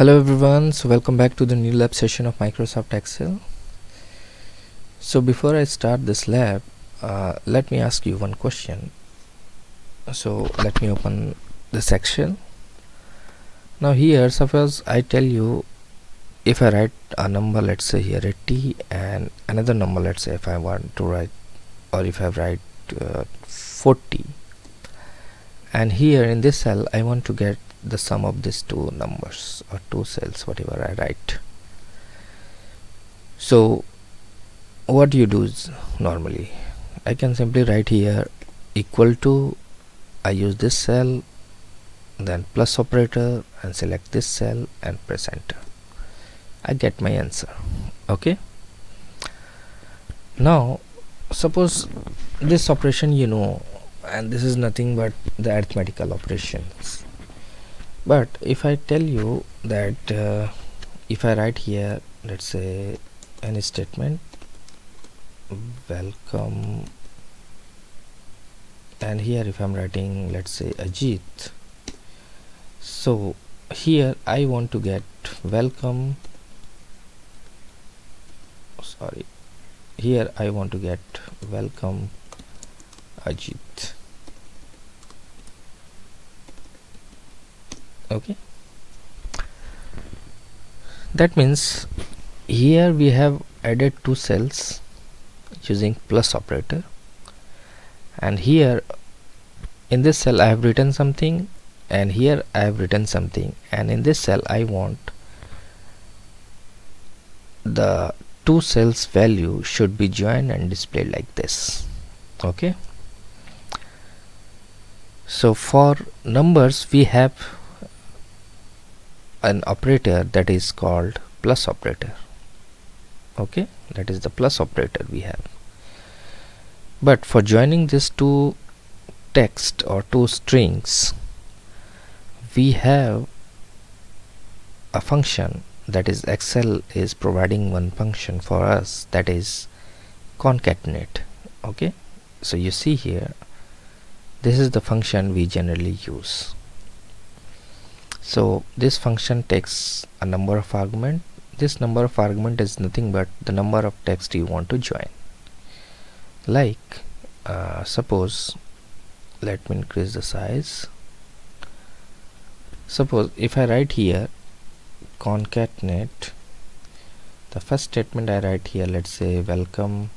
hello everyone. So welcome back to the new lab session of Microsoft Excel. So before I start this lab uh, let me ask you one question. So let me open the section. Now here suppose I tell you if I write a number let's say here 80 and another number let's say if I want to write or if I write uh, 40 and here in this cell I want to get the sum of these two numbers or two cells whatever I write. So what you do is normally? I can simply write here equal to I use this cell then plus operator and select this cell and press enter. I get my answer okay? Now suppose this operation you know and this is nothing but the arithmetical operations. But if I tell you that uh, if I write here let's say any statement welcome and here if I'm writing let's say Ajit so here I want to get welcome sorry here I want to get welcome Ajit okay. That means here we have added two cells using plus operator. And here in this cell I have written something and here I have written something. And in this cell I want the two cells value should be joined and displayed like this. Okay. So for numbers we have an operator that is called plus operator. Okay? That is the plus operator we have. But for joining these two text or two strings we have a function that is excel is providing one function for us that is concatenate. Okay? So you see here this is the function we generally use so this function takes a number of argument. This number of argument is nothing but the number of text you want to join. Like uh, suppose let me increase the size. Suppose if I write here concatenate the first statement I write here let's say welcome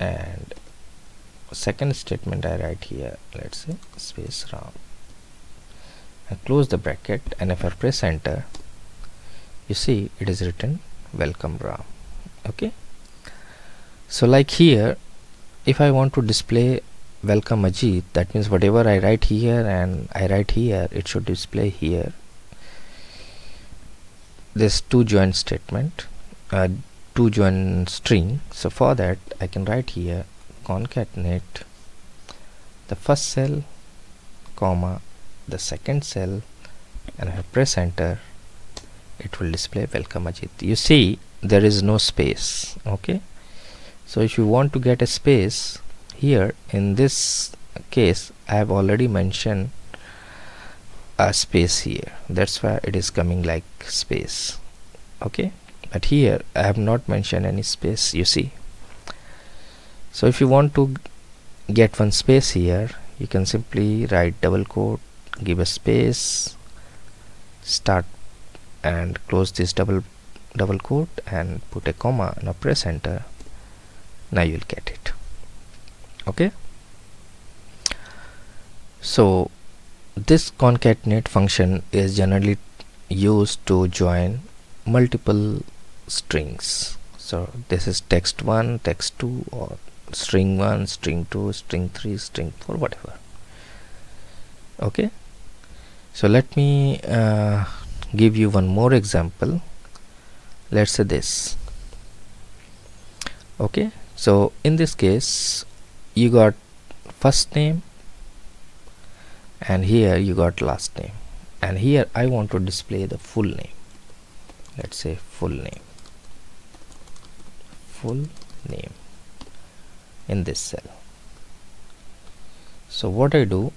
and second statement I write here let's say space Ram and close the bracket and if I press enter you see it is written welcome Ram okay? So like here if I want to display welcome Ajit that means whatever I write here and I write here it should display here. This two join statement uh, two join string. So for that I can write here concatenate the first cell comma the second cell and I press enter it will display welcome Ajit you see there is no space okay? So if you want to get a space here in this case I have already mentioned a space here. That's why it is coming like space okay? But here I have not mentioned any space you see? So if you want to get one space here you can simply write double quote give a space start and close this double double quote and put a comma now press enter. Now you'll get it. Okay? So this concatenate function is generally used to join multiple strings. So this is text 1 text 2 or string 1 string 2 string 3 string 4 whatever. Okay so let me uh, give you one more example. Let's say this. Okay? So in this case you got first name and here you got last name. And here I want to display the full name. Let's say full name. Full name in this cell. So what I do